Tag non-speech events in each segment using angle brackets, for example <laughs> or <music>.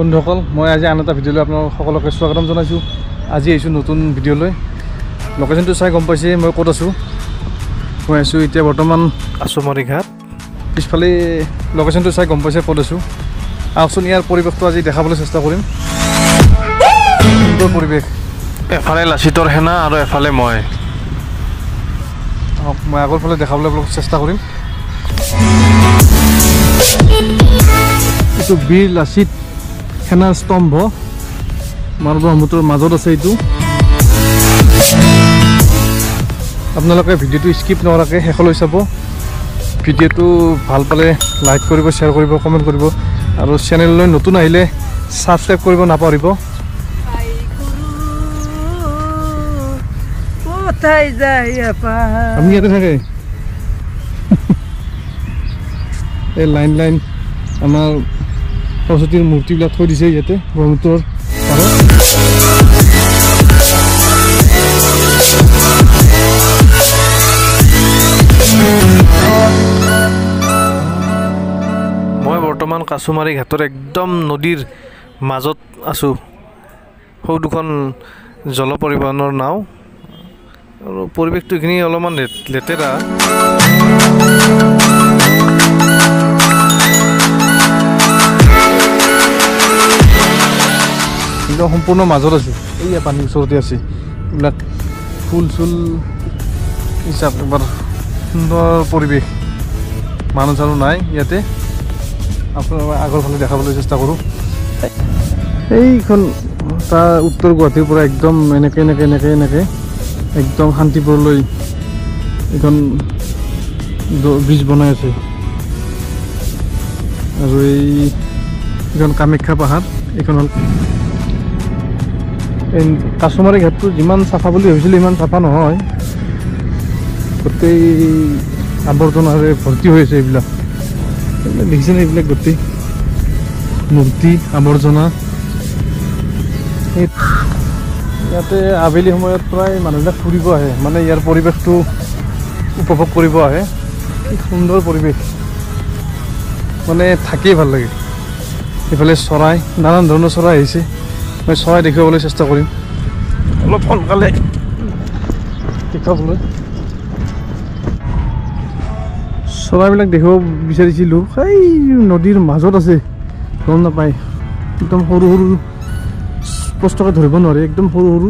বন্ধুসকল মই আজি আন এটা ভিডিঅ'লৈ আপোনালোক সকলোকে স্বাগতম জনাইছোঁ। আজি আহিছোঁ নতুন ভিডিঅ'লৈ। লোকেশ্যনটো চাই গম পাইছে মই ক'ত আছোঁ? মই আছোঁ এতিয়া বৰ্তমান আচুমাৰী ঘাট। পিছফালে লোকেশ্যনটো চাই গম পাইছে ক'ত আছোঁ। আহকচোন ইয়াৰ পৰিৱেশটো আজি দেখাবলৈ চেষ্টা কৰিম। সুন্দৰ পৰিৱেশ? এফালে লাচিতৰ সেনা আৰু এফালে মই। আহক মই আগৰ ফালে দেখাবলৈ আপোনালোকক চেষ্টা কৰিম। এইটো বীৰ লাচিত। সেনাৰ স্তম্ভ। মাৰ ব্ৰহ্মপুত্ৰৰ মাজত আছে এইটো। আপোনালোকে ভিডিঅ'টো স্কিপ নকৰাকৈ শেষলৈ চাব। ভিডিঅ'টো ভাল পালে লাইক কৰিব শ্বেয়াৰ কৰিব কমেণ্ট কৰিব। আৰু চেনেললৈ নতুন আহিলে ছাবস্ক্ৰাইব কৰিব নাপাহৰিব। আপুনি ইয়াতে থাকে? এই লাইন লাইন আমাৰ সৰস্বতীৰ মূৰ্তিবিলাক থৈ দিছে ইয়াতে ব্ৰহ্মপুত্ৰৰ মই বৰ্তমান কাছুমাৰী ঘাটৰ একদম নদীৰ মাজত আছোঁ সৌ দুখন জল পৰিবহণৰ নাও আৰু পৰিৱেশটো এইখিনি অলপমান লেতেৰা একদম সম্পূৰ্ণ মাজত আছোঁ। এইয়া পানীৰ ওচৰতে আছে। এইবিলাক ফুল চুল হিচাপ এবাৰ সুন্দৰ পৰিৱেশ। মানুহ চানুহ নাই ইয়াতে। আপোনাৰ আগৰ ফালে দেখাবলৈ চেষ্টা কৰোঁ। এইখন তাৰ উত্তৰ গুৱাহাটীৰ পৰা একদম এনেকৈ এনেকৈ এনেকৈ এনেকৈ একদম শান্তিপুৰলৈ এইখন ব্ৰিজ বনাই আছে। আৰু এই এইখন কামাখ্যা পাহাৰ। এইখন হ'ল কাছমাৰী ঘাটটো যিমান চাফা বুলি ভাবিছিলোঁ ইমান চাফা নহয়। গোটেই আৱৰ্জনাৰে ভৰ্তি হৈ আছে এইবিলাক। এইবিলাক দেখিছেনে এইবিলাক গোটেই? মূৰ্তি আৱৰ্জনা। ইয়াতে আবেলি সময়ত প্ৰায় মানুহবিলাক ফুৰিব আহে। মানে ইয়াৰ পৰিৱেশটো উপভোগ কৰিব আহে। সুন্দৰ পৰিৱেশ। মানে থাকিয়ে ভাল লাগে। এইফালে চৰাই নানান ধৰণৰ চৰাই আহিছে। মই চৰাই দেখুৱাবলৈ চেষ্টা কৰিম অলপ সোনকালে দেখুৱাবলৈ চৰাইবিলাক দেখাব বিচাৰিছিলোঁ সেই নদীৰ মাজত আছে গম নাপায় একদম সৰু সৰু স্পষ্টকৈ ধৰিব নোৱাৰে একদম সৰু সৰু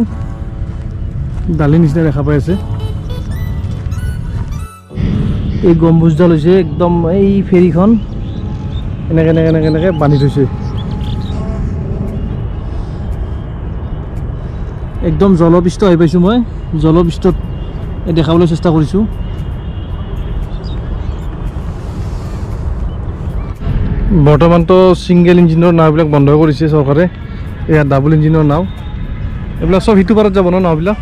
ডালি নিচিনা দেখা পাই আছে এই গম্বুজডাল হৈছে একদম এই ফেৰীখন এনেকৈ এনেকৈ এনেকৈ এনেকৈ বান্ধি থৈছে একদম জলপৃষ্ট আহি পাইছোঁ মই। জলপৃষ্ঠত দেখাবলৈ চেষ্টা কৰিছোঁ। বৰ্তমানতো ছিংগল ইঞ্জিনৰ নাওবিলাক বন্ধ কৰিছে চৰকাৰে। এয়া ডাবল ইঞ্জিনৰ নাও। এইবিলাক চব সিটো পাৰত যাব ন নাওবিলাক?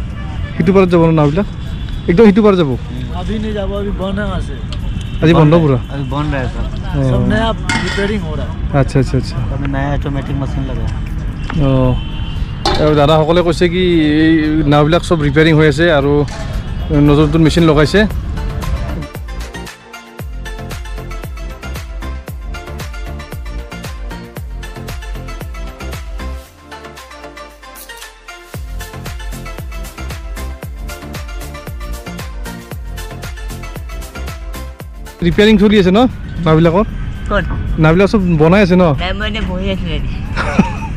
সিটো পাৰত যাব ন নাওবিলাক? একদম সিটো পাৰত যাব আজি বন্ধ পুৰা? আচ্ছা আচ্ছা আচ্ছা। অঁ। আৰু দাদাসকলে কৈছে কি এই নাওবিলাক চব ৰিপেয়াৰিং হৈ আছে আৰু নতুন মেচিন লগাইছে। ৰিপেয়াৰিং চলি আছে ন নাওবিলাকৰ? নাওবিলাক চব বনাই আছে ন? <laughs>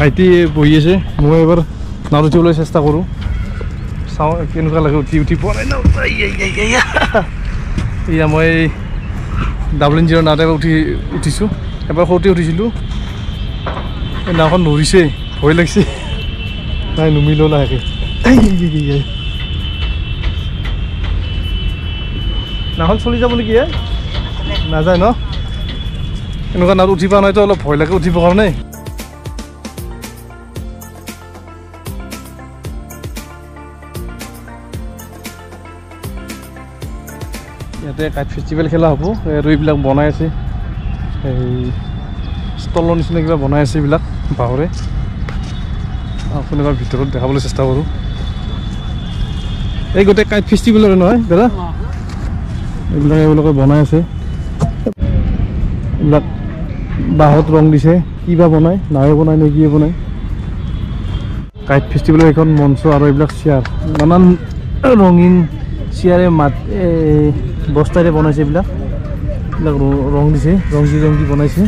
ভাইটি বহি আছে মই এবাৰ নাও উঠিবলৈ চেষ্টা কৰোঁ। চাওঁ কেনেকুৱা লাগে উঠি উঠি পোৱা নাই এয়া মই ডাবল ইঞ্জিনৰ নাওতে উঠি উঠিছোঁ। এবাৰ সৰুতে উঠিছিলোঁ। এই নাওখন নৰিছে ভয় লাগিছে। নাই নুমিলেও লাহেকৈ। নাওখন চলি যাব নেকি নাযায় ন? এনেকুৱা নাৱত উঠি পোৱা নাইতো অলপ ভয় লাগে উঠিবৰ কাৰণে। ইয়াতে কাইট ফেষ্টিভেল খেলা হ'ব। আৰু এইবিলাক বনাই আছে। এই ষ্টলৰ নিচিনা কিবা বনাই আছে এইবিলাক বাঁহৰে। আপুনি এবাৰ ভিতৰত দেখাবলৈ চেষ্টা কৰোঁ। এই গোটেই কাইট ফেষ্টিভেলৰে নহয় দাদা? এইবিলাক এইবিলাকে বনাই আছে। এইবিলাক বাঁহত ৰং দিছে। কি বা বনায় নাৱে বনায় নে কিয়ে বনায়। কাইট ফেষ্টিভেলৰ এইখন মঞ্চ আৰু এইবিলাক চেয়াৰ নানান ৰঙীন চেয়াৰে মাত বস্তাৰে বনাইছে এইবিলাক। এইবিলাক ৰ- দিছে ৰংগী ৰংগী বনাইছে।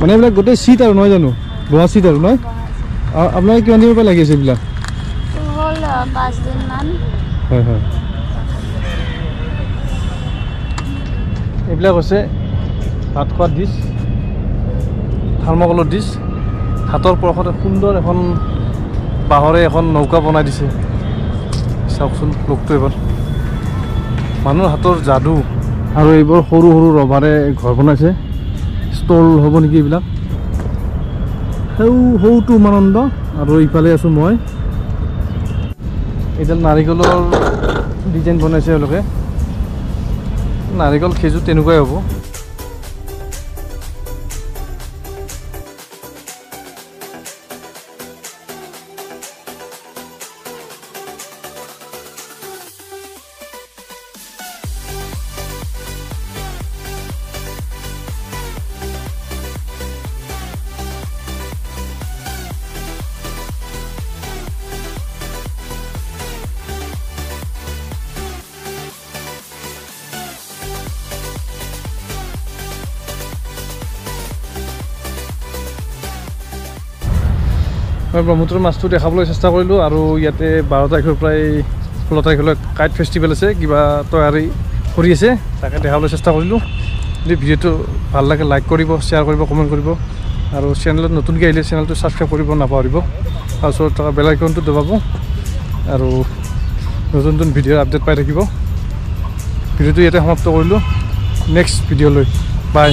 মানে এইবিলাক গোটেই চিট আৰু নহয় জানো? বহা চিট আৰু নহয়? আ- আপোনালোকে কিমান দিনৰ পৰা লাগি আছে এইবিলাক? হয় হয়। এইবিলাক হৈছে ভাত খোৱা ডিছ থাৰ্মকলৰ ডিছ। হাতৰ পৰশতে সুন্দৰ এখন বাঁহৰে এখন নৌকা বনাই দিছে। চাওকচোন লোকটো এবাৰ। মানুহৰ হাতৰ যাদু আৰু এইবোৰ সৰু সৰু ৰভাৰে ঘৰ বনাইছে। ষ্টল হ'ব নেকি এইবিলাক? সেউ সৌটো উমানন্দ। আৰু ইফালে আছোঁ মই। এইডাল নাৰিকলৰ ডিজাইন বনাইছে এওঁলোকে। নাৰিকল খেজুৰ তেনেকুৱাই হ'ব। মই ব্ৰহ্মপুত্ৰৰ মাছটো দেখাবলৈ চেষ্টা কৰিলোঁ আৰু ইয়াতে বাৰ তাৰিখৰ পৰাই ষোল্ল তাৰিখলৈ কাইট ফেষ্টিভেল আছে কিবা তৈয়াৰী কৰি আছে তাকে দেখাবলৈ চেষ্টা কৰিলোঁ। যদি ভিডিঅ'টো ভাল লাগে লাইক কৰিব শ্বেয়াৰ কৰিব কমেণ্ট কৰিব আৰু চেনেলত নতুনকৈ আহিলে চেনেলটো ছাবস্ক্ৰাইব কৰিব নাপাহৰিব। তাৰ ওচৰত থকা বেল আইকনটো দবাব আৰু নতুন নতুন ভিডিঅ'ৰ আপডেট পাই থাকিব। ভিডিঅ'টো ইয়াতে সমাপ্ত কৰিলোঁ। নেক্সট ভিডিঅ'লৈ বাই